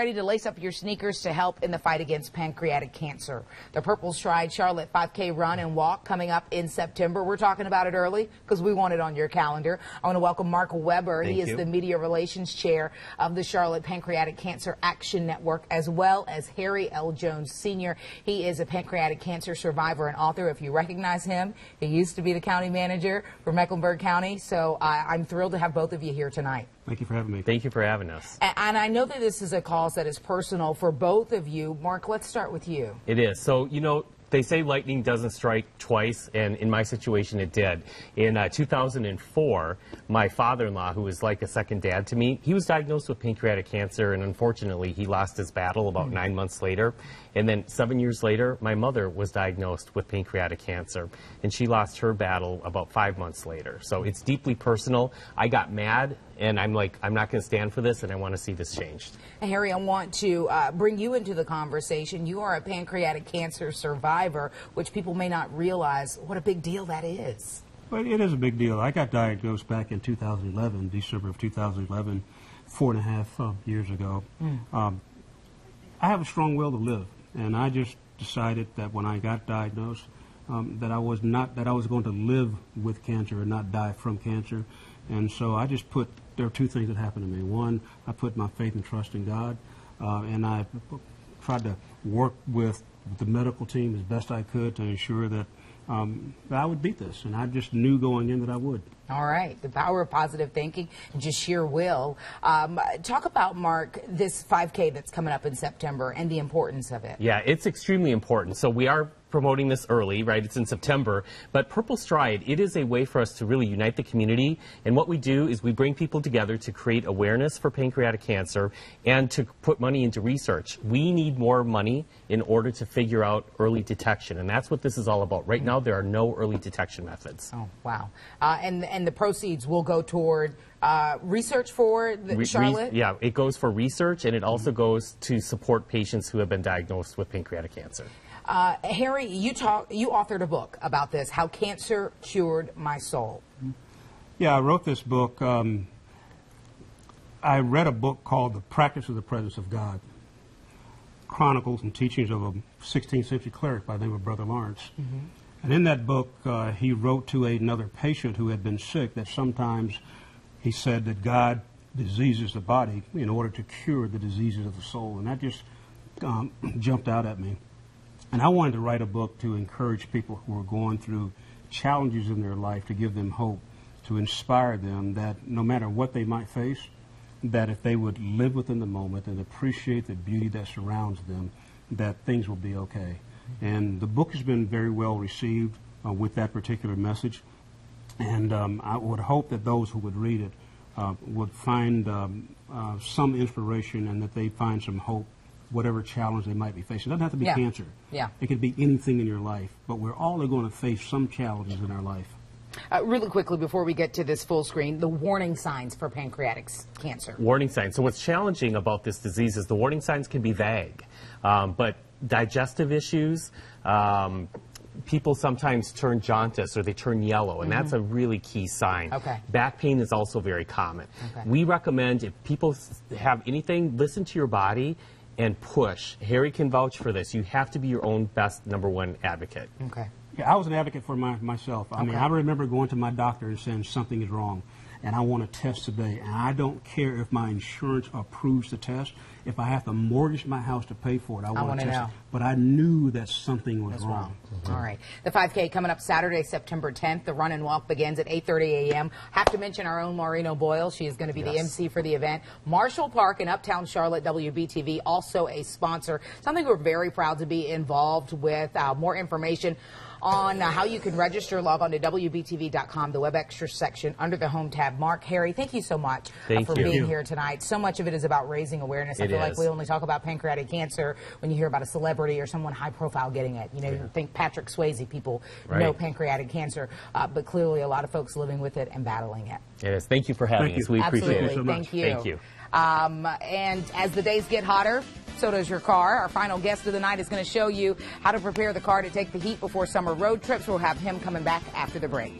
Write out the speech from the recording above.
Ready to lace up your sneakers to help in the fight against pancreatic cancer. The Purple Stride Charlotte 5K run and walk coming up in September. We're talking about it early because we want it on your calendar. I want to welcome Mark Weber. Thank he is you. the media relations chair of the Charlotte Pancreatic Cancer Action Network, as well as Harry L. Jones Sr. He is a pancreatic cancer survivor and author. If you recognize him, he used to be the county manager for Mecklenburg County. So I I'm thrilled to have both of you here tonight. Thank you for having me. Thank you for having us. And I know that this is a cause that is personal for both of you. Mark, let's start with you. It is. So, you know, they say lightning doesn't strike twice, and in my situation, it did. In uh, 2004, my father-in-law, who was like a second dad to me, he was diagnosed with pancreatic cancer, and unfortunately, he lost his battle about nine months later. And then seven years later, my mother was diagnosed with pancreatic cancer, and she lost her battle about five months later. So it's deeply personal. I got mad, and I'm like, I'm not going to stand for this, and I want to see this changed. Harry, I want to uh, bring you into the conversation. You are a pancreatic cancer survivor, which people may not realize what a big deal that is. But it is a big deal. I got diagnosed back in 2011, December of 2011, four and a half uh, years ago. Um, I have a strong will to live, and I just decided that when I got diagnosed, um, that I was not that I was going to live with cancer and not die from cancer. And so I just put there are two things that happened to me. One, I put my faith and trust in God, uh, and I tried to work with the medical team as best I could to ensure that, um, I would beat this. And I just knew going in that I would. All right, the power of positive thinking just sheer will. Um, talk about, Mark, this 5K that's coming up in September and the importance of it. Yeah, it's extremely important. So we are promoting this early, right? It's in September. But Purple Stride, it is a way for us to really unite the community. And what we do is we bring people together to create awareness for pancreatic cancer and to put money into research. We need more money in order to figure out early detection. And that's what this is all about. Right now, there are no early detection methods. Oh, wow. Uh, and, and the proceeds will go toward uh, research for re- Charlotte? yeah, it goes for research and it also goes to support patients who have been diagnosed with pancreatic cancer. Uh, Harry, you talk, you authored a book about this, How Cancer Cured My Soul. Yeah, I wrote this book. Um, I read a book called The Practice of the Presence of God Chronicles and Teachings of a 16th Century Cleric by the name of Brother Lawrence. And in that book, uh, he wrote to another patient who had been sick that sometimes he said that God diseases the body in order to cure the diseases of the soul. And that just um, jumped out at me. And I wanted to write a book to encourage people who are going through challenges in their life, to give them hope, to inspire them that no matter what they might face, that if they would live within the moment and appreciate the beauty that surrounds them, that things will be okay. And the book has been very well received uh, with that particular message. And um, I would hope that those who would read it uh, would find um, uh, some inspiration and that they find some hope, whatever challenge they might be facing. It doesn't have to be Yeah. cancer. Yeah. It could be anything in your life, but we're all going to face some challenges in our life. Uh, really quickly, before we get to this full screen, the warning signs for pancreatic cancer. warning signs. So what's challenging about this disease is the warning signs can be vague, um, but digestive issues. Um, People sometimes turn jaundice or they turn yellow, and that's a really key sign. Okay. Back pain is also very common. Okay. We recommend if people have anything, listen to your body and push. Harry can vouch for this. You have to be your own best number one advocate. Okay. Yeah, I was an advocate for my, myself. I mean, I remember going to my doctor and saying something is wrong, and I want to test today. And I don't care if my insurance approves the test. If I have to mortgage my house to pay for it, I, want wanna to test know. it. But I knew that something was wrong. wrong. All right. The 5K coming up Saturday, September 10th. The run and walk begins at 8:30 a.m. Have to mention our own Maureen O'Boyle. She is going to be the MC for the event. Marshall Park in Uptown Charlotte, WBTV, also a sponsor. Something we're very proud to be involved with. Uh, more information on uh, how you can register, log on to WBTV.com, the web extra section under the home tab. Mark, Harry, thank you so much uh, for you. being here tonight. So much of it is about raising awareness. I It feel like we only talk about pancreatic cancer when you hear about a celebrity or someone high profile getting it. You know, you think Patrick Swayze, people know pancreatic cancer, uh, but clearly a lot of folks living with it and battling it. It is. Thank you for having Thank us. you. We Absolutely. appreciate it. so much. Thank you. Thank you. Um, and as the days get hotter, so does your car. Our final guest of the night is going to show you how to prepare the car to take the heat before summer road trips. We'll have him coming back after the break.